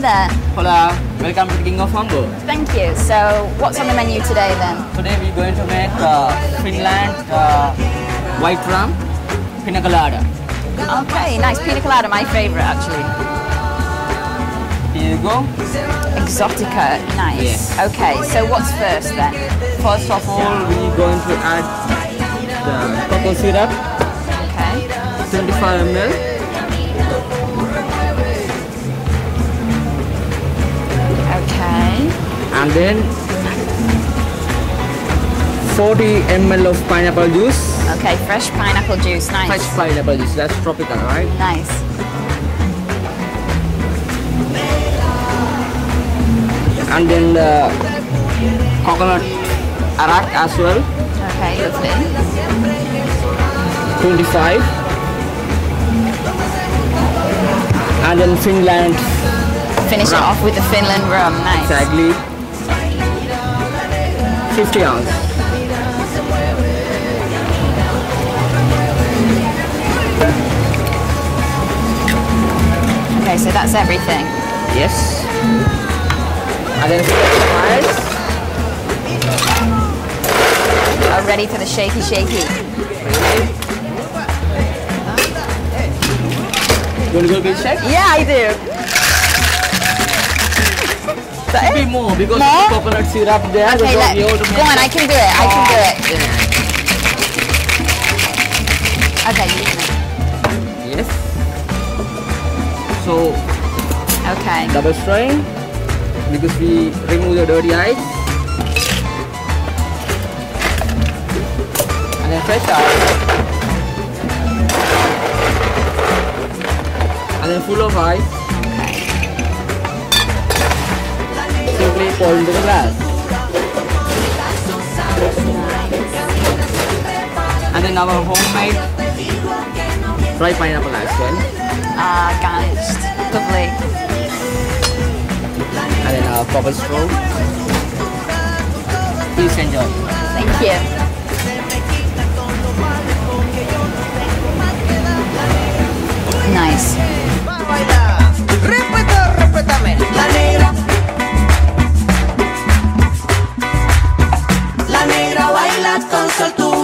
there. Hola, welcome to King of Hamburg. Thank you. So, what's on the menu today then? Today we're going to make uh, Finnland uh, white rum pina colada. Okay, nice pina colada, my favorite actually. Here you go. Exotica, nice. Okay, so what's first then? First of all, we're going to add the cocoa syrup, Okay. 25 ml. And then 40 ml of pineapple juice. Okay, fresh pineapple juice, nice. Fresh pineapple juice, that's tropical, right? Nice. And then the coconut arak as well, Okay, lovely. 25. And then Finnland, Finish it off with the Finnland rum, nice. exactly 50 ounce. Okay, so that's everything. Yes. And then spice. Oh, ready for the shaky shaky. You want to go a bit shake? Yeah, I do. That Be more because More? the coconut syrup there. Okay, let, go on, I can do it, I can do it. Yeah. Okay, you can. Yes. So Okay. double strain because we remove the dirty ice. And then fresh ice. And then full of ice. Pour into the glass. And then our homemade fried pineapple as well. Ah, garnished. Lovely. And then our bubble straw. Please enjoy. Thank you. salto.